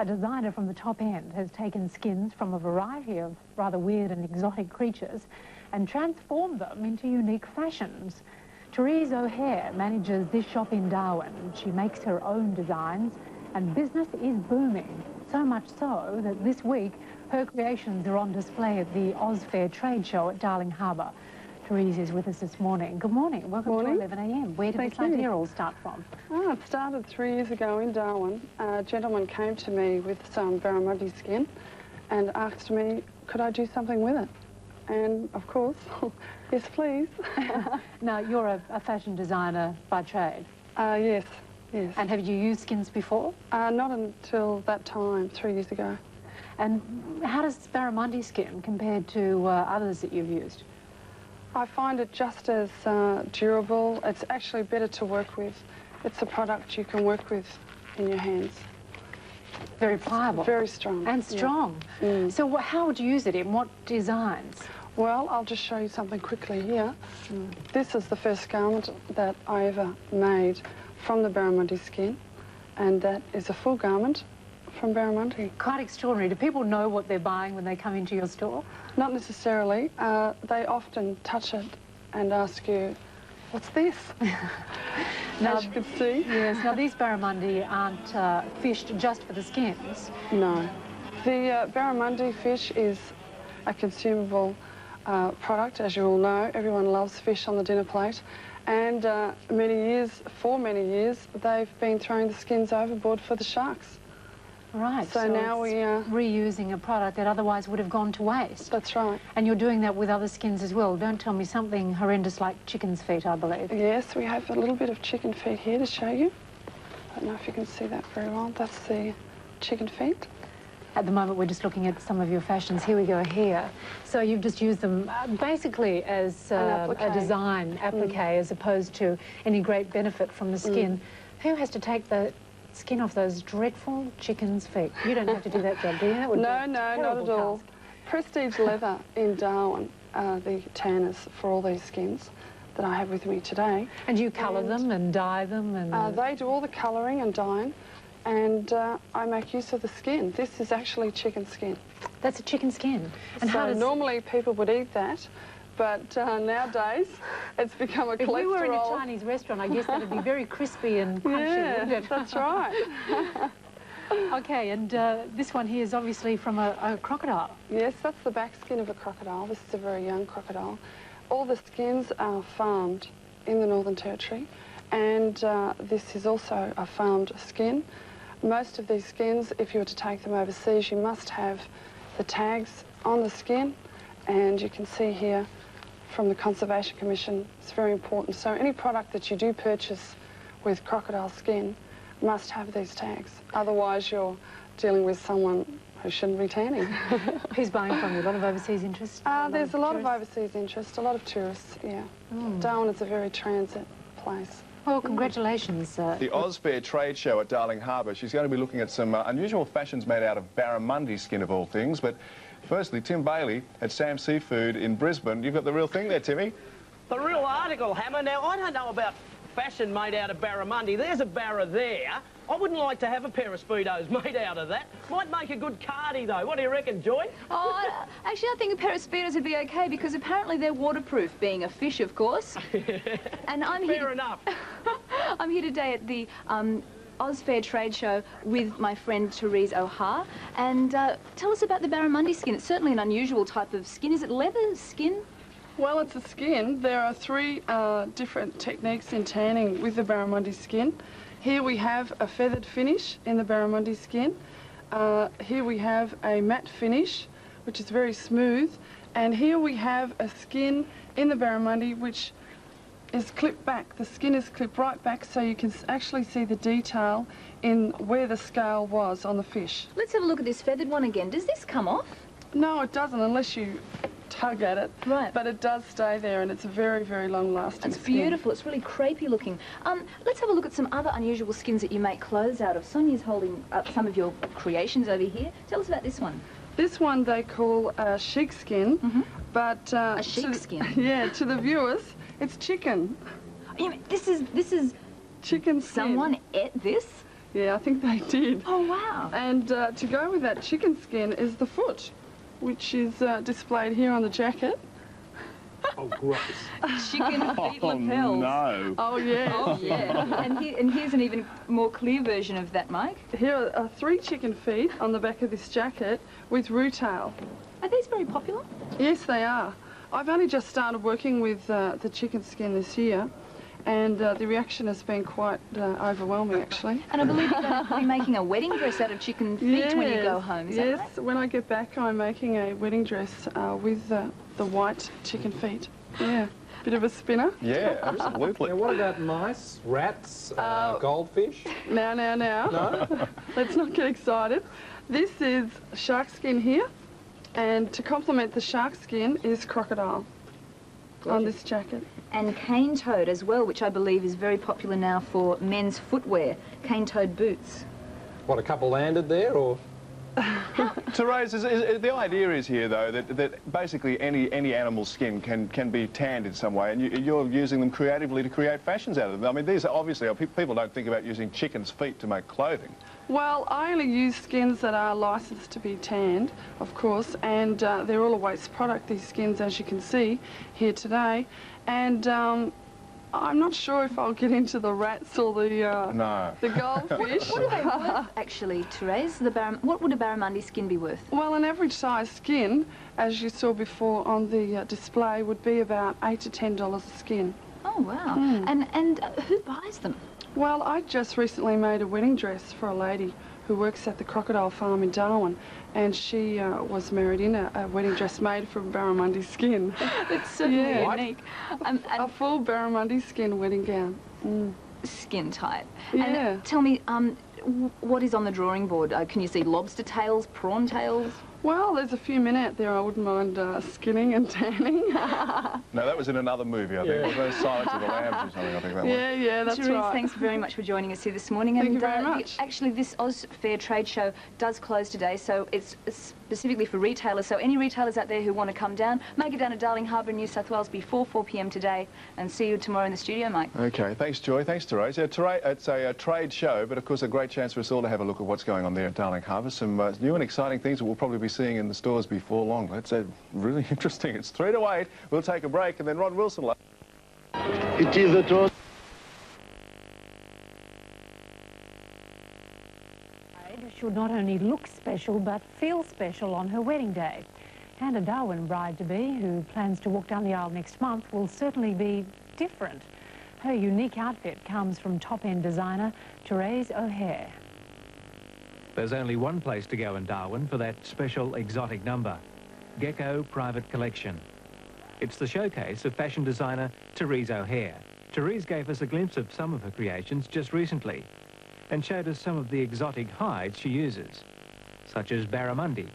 A designer from the top end has taken skins from a variety of rather weird and exotic creatures and transformed them into unique fashions. Therese O'Hare manages this shop in Darwin. She makes her own designs and business is booming. So much so that this week her creations are on display at the Ozfair trade show at Darling Harbour. Therese is with us this morning. Good morning. Welcome morning. to 11am. Where did Thank this idea you. all start from? Oh, it started three years ago in Darwin. A gentleman came to me with some barramundi skin and asked me, could I do something with it? And of course, yes please. Now, you're a, a fashion designer by trade. uh, yes, yes. And have you used skins before? Uh, not until that time, three years ago. And how does barramundi skin compare to uh, others that you've used? I find it just as uh, durable. It's actually better to work with. It's a product you can work with in your hands. Very pliable. Very strong. And yeah. strong. Mm. So how would you use it? In what designs? Well, I'll just show you something quickly here. This is the first garment that I ever made from the barramundi skin, and that is a full garment from barramundi. Quite extraordinary. Do people know what they're buying when they come into your store? Not necessarily. Uh, they often touch it and ask you, what's this? Now, As you can see. yes. Now, these barramundi aren't uh, fished just for the skins. No. The uh, barramundi fish is a consumable uh, product, as you all know. Everyone loves fish on the dinner plate. And uh, many years, for many years, they've been throwing the skins overboard for the sharks. Right. So now it's we are reusing a product that otherwise would have gone to waste. That's right. And you're doing that with other skins as well. Don't tell me something horrendous like chicken's feet, I believe. Yes, we have a little bit of chicken feet here to show you. I don't know if you can see that very well. That's the chicken feet. At the moment, we're just looking at some of your fashions. Here we go here. So you've just used them uh, basically as uh, a design applique as opposed to any great benefit from the skin. Who has to take the skin off those dreadful chicken's feet? You don't have to do that job, do you? That would No, no, not at all. task. Prestige Leather in Darwin, uh, the tanners for all these skins that I have with me today. And you colour And- them and dye them and... Uh, they do all the colouring and dyeing, and uh, I make use of the skin. This is actually chicken skin. That's a chicken skin. And so how does... normally people would eat that, but uh, nowadays it's become a collectible. If cholesterol. we were in a Chinese restaurant, I guess that'd be very crispy and punchy, yeah, wouldn't it? that's right. Okay, and uh, this one here is obviously from a, a crocodile. yes, that's the back skin of a crocodile. This is a very young crocodile. All the skins are farmed in the Northern Territory, and uh, this is also a farmed skin. Most of these skins, if you were to take them overseas, you must have the tags on the skin, and you can see here from the Conservation Commission, it's very important. So any product that you do purchase with crocodile skin must have these tags. Otherwise, you're dealing with someone who shouldn't be tanning. Who's buying from you? A lot of overseas interest? Uh, there's a lot of overseas interest, a lot of tourists, yeah. Mm. Darwin is a very transit place. Well, congratulations. Uh, The Ozfair trade show at Darling Harbour. She's going to be looking at some uh, unusual fashions made out of barramundi skin of all things. But firstly, Tim Bailey at Sam Seafood in Brisbane. You've got the real thing there, Timmy. The real article, Hammer. Now, I don't know about fashion made out of barramundi. There's a barra there. I wouldn't like to have a pair of Speedos made out of that. Might make a good cardi, though. What do you reckon, Joy? Oh, actually, I think a pair of speedos would be okay because apparently they're waterproof, being a fish, of course. and I'm here. Fair enough. I'm here today at the um, Ozfair trade show with my friend Therese O'Hare. And uh, tell us about the barramundi skin. It's certainly an unusual type of skin. Is it leather skin? Well, it's a skin. There are three uh, different techniques in tanning with the barramundi skin. Here we have a feathered finish in the barramundi skin. Uh, here we have a matte finish, which is very smooth. And here we have a skin in the barramundi which is clipped back. The skin is clipped right back so you can actually see the detail in where the scale was on the fish. Let's have a look at this feathered one again. Does this come off? No, it doesn't unless you tug at it. Right. But it does stay there and it's a very, very long lasting It's beautiful. It's really crepey looking. Um, let's have a look at some other unusual skins that you make clothes out of. Sonia's holding up some of your creations over here. Tell us about this one. This one they call uh, sheepskin, Mhm. but... Uh, A sheepskin? yeah, to the viewers, it's chicken. You mean, this is this is Chicken skin. someone ate this. Yeah, I think they did. Oh, wow. And uh, to go with that chicken skin is the foot, which is uh, displayed here on the jacket. Oh, gross. Chicken feet lapels. Oh, no. Oh, yeah. Oh, yeah. and, here, and here's an even more clear version of that, Mike. Here are three chicken feet on the back of this jacket with rutail. Are these very popular? Yes, they are. I've only just started working with uh, the chicken skin this year, and uh, the reaction has been quite uh, overwhelming, actually. And I believe you're going to be making a wedding dress out of chicken feet when you go home. Is yes, that right? when I get back, I'm making a wedding dress uh, with uh, the white chicken feet. Yeah, bit of a spinner. Yeah, absolutely. Now, what about mice, rats, uh, goldfish? Now, now, now. No? Let's not get excited. This is shark skin here, and to complement the shark skin is crocodile on this jacket. And cane toad as well, which I believe is very popular now for men's footwear. Cane toad boots. What, a couple landed there, or...? Therese, is, is, the idea is here, though, that, that basically any, any animal skin can, can be tanned in some way, and you, you're using them creatively to create fashions out of them. I mean, these are obviously, people don't think about using chicken's feet to make clothing. Well, I only use skins that are licensed to be tanned, of course, and uh, they're all a waste product, these skins, as you can see here today. And um, I'm not sure if I'll get into the rats or the, uh, No. the goldfish. What are they worth, actually, Therese? The Barram- what would a barramundi skin be worth? Well, an average size skin, as you saw before on the uh, display, would be about eight to ten dollars a skin. Oh, wow. Hmm. And, and uh, who buys them? Well, I just recently made a wedding dress for a lady who works at the Crocodile Farm in Darwin, and she uh, was married in a, a wedding dress made from barramundi skin. It's certainly Yeah. Unique. Um, a and full barramundi skin wedding gown. Mm. skin tight. Yeah. And uh, tell me, um, w- what is on the drawing board? Uh, can you see lobster tails, prawn tails? Well, there's a few men out there I wouldn't mind uh, skinning and tanning. No, that was in another movie, I think. Yeah. It was Silence of the Lambs or something, I think that was. yeah, yeah, that's Therese, right. thanks very much for joining us here this morning. Thank and you very uh, the- much. actually, this Oz Fair Trade Show does close today, so it's specifically for retailers. So any retailers out there who want to come down, make it down to Darling Harbour, in New South Wales, before 4 p.m. today, and see you tomorrow in the studio, Mike. Okay, thanks, Joy. Thanks, Therese. Yeah, Therese, it's a, uh trade show, but of course a great chance for us all to have a look at what's going on there at Darling Harbour. Some uh, new and exciting things that we'll probably be seeing in the stores before long. That's uh, really interesting. It's three to eight. We'll take a break, and then Rod Wilson. It is a toast. bride should not only look special but feel special on her wedding day. And a Darwin bride-to-be who plans to walk down the aisle next month will certainly be different. Her unique outfit comes from top-end designer Therese O'Hare. There's only one place to go in Darwin for that special exotic number, Gecko Private Collection. It's the showcase of fashion designer Therese O'Hare. Therese gave us a glimpse of some of her creations just recently and showed us some of the exotic hides she uses, such as barramundi,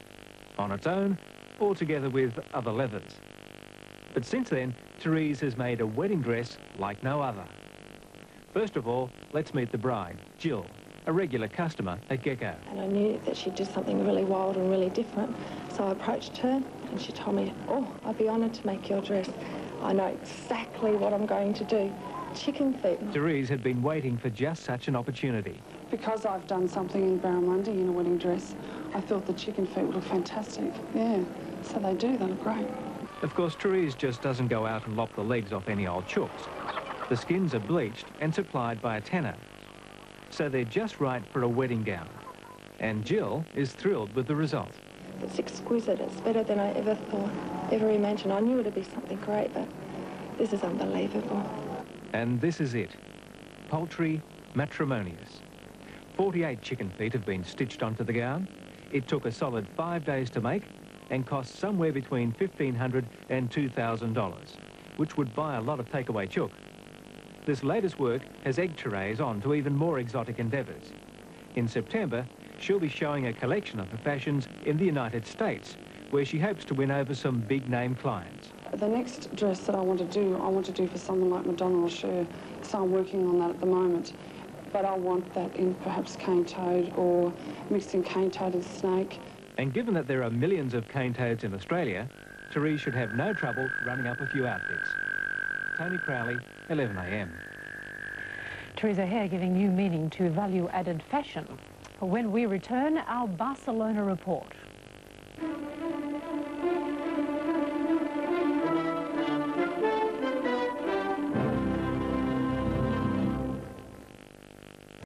on its own or together with other leathers. But since then, Therese has made a wedding dress like no other. First of all, let's meet the bride, Jill, a regular customer at Gecko. And I knew that she'd do something really wild and really different. So I approached her and she told me, oh, I'd be honoured to make your dress. I know exactly what I'm going to do. Chicken feet. Therese had been waiting for just such an opportunity. Because I've done something in barramundi in a wedding dress, I thought the chicken feet would look fantastic. Yeah, so they do. They look great. Of course, Therese just doesn't go out and lop the legs off any old chooks. The skins are bleached and supplied by a tanner. So they're just right for a wedding gown. And Jill is thrilled with the result. It's exquisite. It's better than I ever thought, ever imagined. I knew it'd be something great, but this is unbelievable. And this is it. Poultry matrimonious. 48 chicken feet have been stitched onto the gown. It took a solid five days to make and cost somewhere between $1,500 and $2,000, which would buy a lot of takeaway chook. This latest work has egged Therese on to even more exotic endeavours. In September, she'll be showing a collection of her fashions in the United States, where she hopes to win over some big-name clients. The next dress that I want to do, I want to do for someone like Madonna or Cher, so I'm working on that at the moment. But I want that in perhaps cane toad or mixed in cane toad and snake. And given that there are millions of cane toads in Australia, Therese should have no trouble running up a few outfits. Tony Crowley, 11am. Therese O'Hare giving new meaning to value-added fashion. When we return, our Barcelona report.